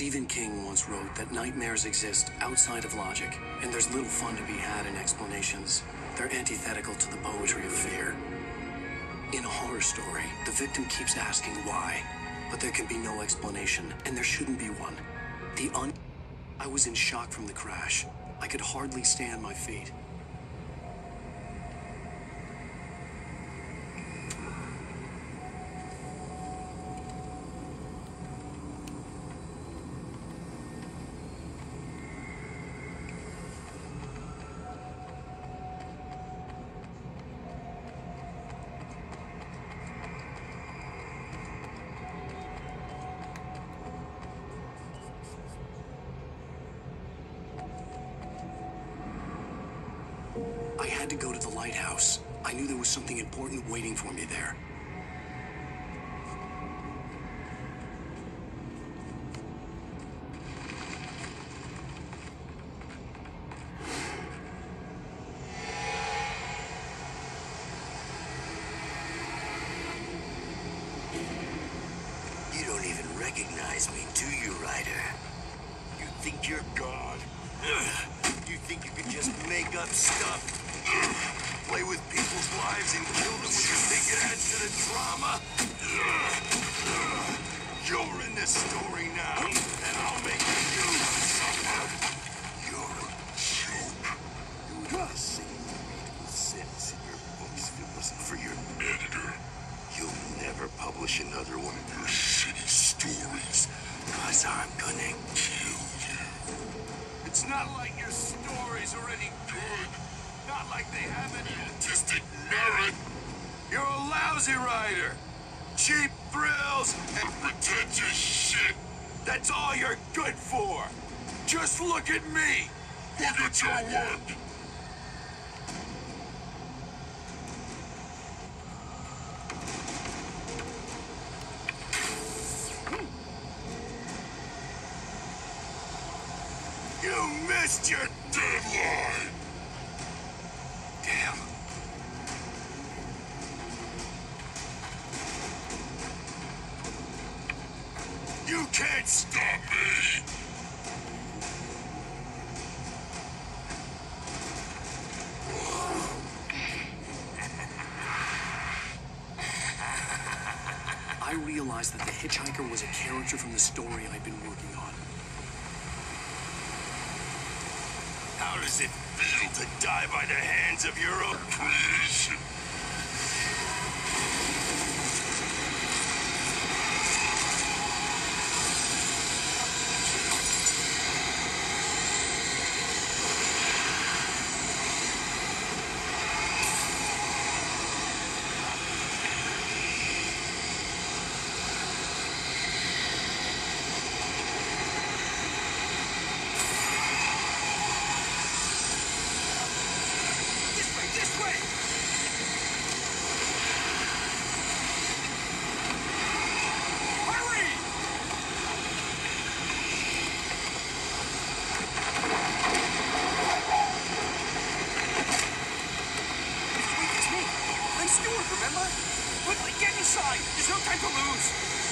Stephen King once wrote that nightmares exist outside of logic, and there's little fun to be had in explanations. They're antithetical to the poetry of fear. In a horror story, the victim keeps asking why, but there can be no explanation, and there shouldn't be one. The un. I was in shock from the crash. I could hardly stand my feet. To go to the lighthouse. I knew there was something important waiting for me there. You don't even recognize me, do you, Ryder? You think you're God? You think you can just make up stuff? Play with people's lives and kill them when you think it adds to the drama? You're in this story now, and I'll make you suffer. You're a joke. You would be the same readable in your books if it wasn't for your editor. You'll never publish another one of your shitty stories, cause I'm gonna kill you. It's not like your stories are any good. Not like they have any artistic merit. You're a lousy rider. Cheap thrills and pretentious shit. That's all you're good for. Just look at me. Look at your work. You missed your deadline! You can't stop me! I realized that the hitchhiker was a character from the story I'd been working on. How does it feel to die by the hands of your own creation? This way, this way! Hurry! Wait, it's me. I'm Quickly, get inside. There's no time to lose.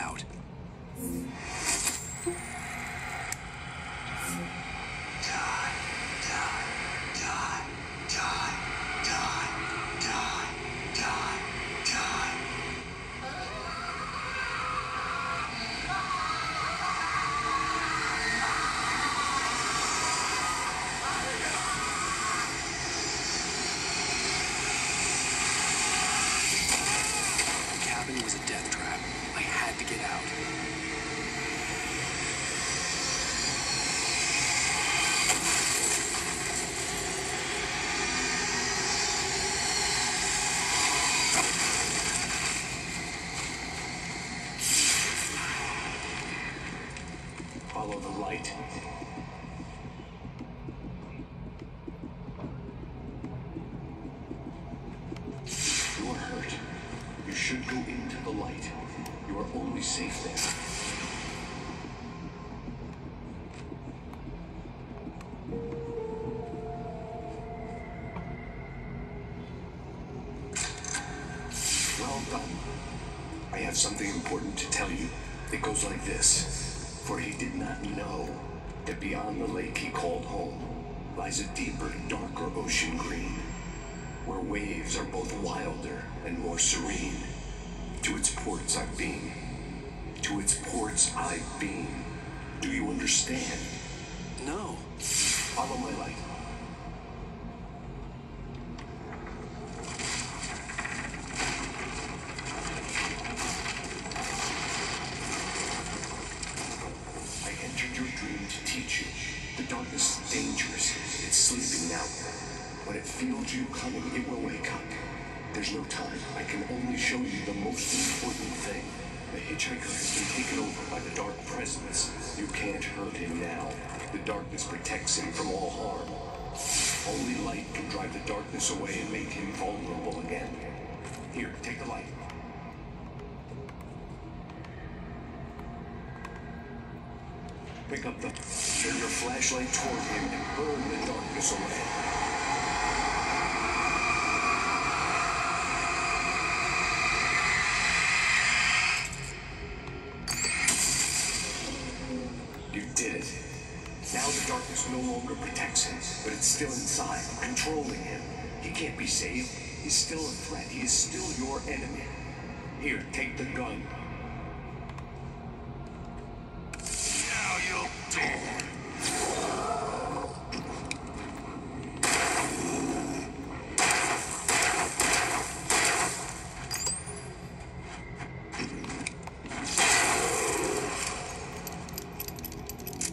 Out. The Follow the light. You're hurt. You should go into the light. You are only safe there. Well done. I have something important to tell you. It goes like this. For he did not know that beyond the lake he called home lies a deeper, darker ocean green, where waves are both wilder and more serene. To its ports I've been. To its ports I've been. Do you understand? No. Follow my light. When it feels you coming, it will wake up. There's no time. I can only show you the most important thing. The hitchhiker has been taken over by the dark presence. You can't hurt him now. The darkness protects him from all harm. Only light can drive the darkness away and make him vulnerable again. Here, take the light. Pick up the. Turn your flashlight toward him and burn the darkness away. Inside, controlling him. He can't be saved. He's still a threat. He is still your enemy. Here, take the gun. Now you'll die.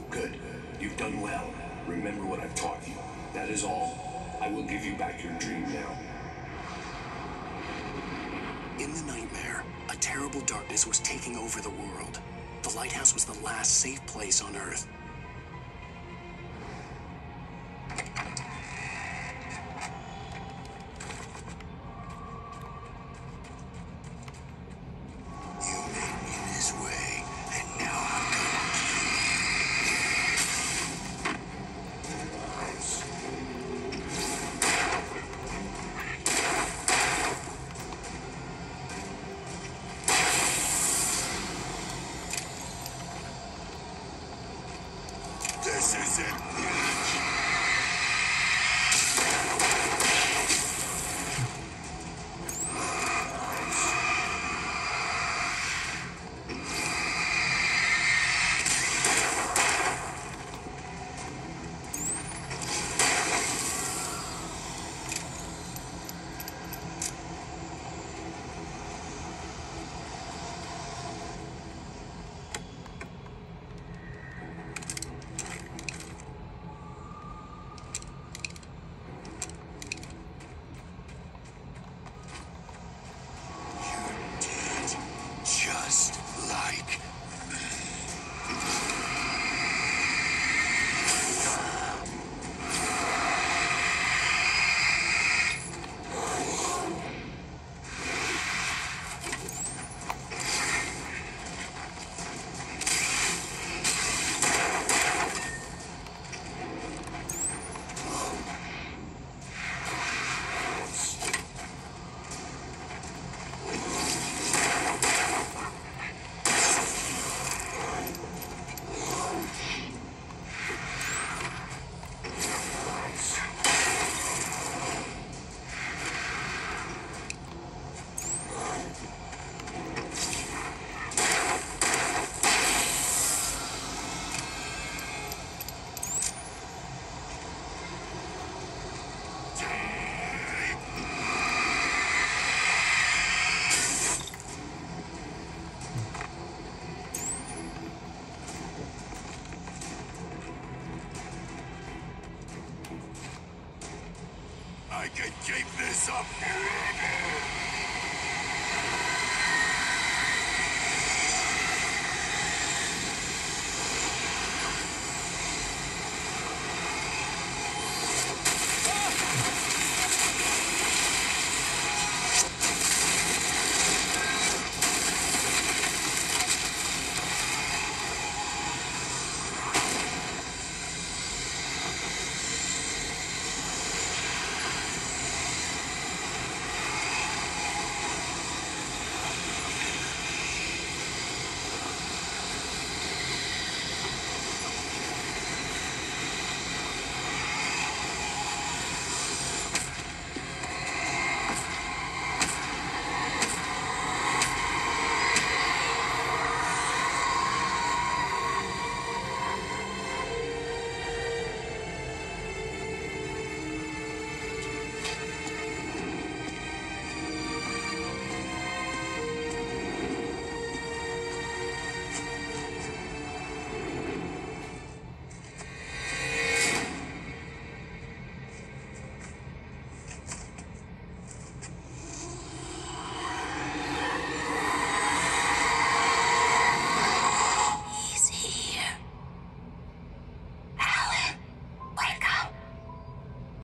Good. You've done well. Remember what I've taught you. That is all. I will give you back your dream now. In the nightmare, a terrible darkness was taking over the world. The lighthouse was the last safe place on Earth. This is it. You did just like I can keep this up forever.